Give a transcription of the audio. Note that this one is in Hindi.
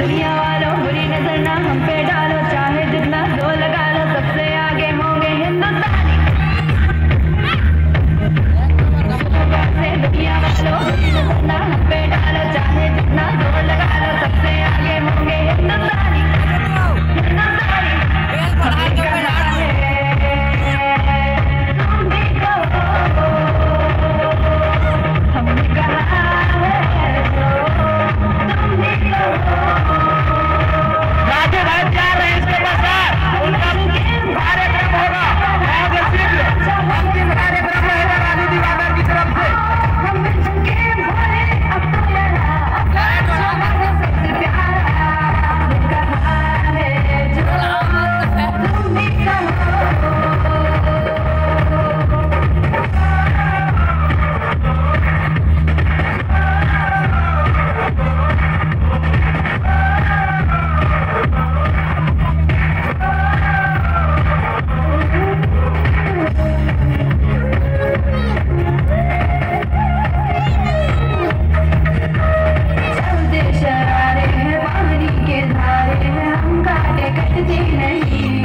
दुनिया वालों बुरी नज़र ना हम पे डालो। चाहे जितना दो लगा लो सबसे आगे होंगे हिंदुस्तानी। दुनिया वालों बुरी नज़र ना Hey.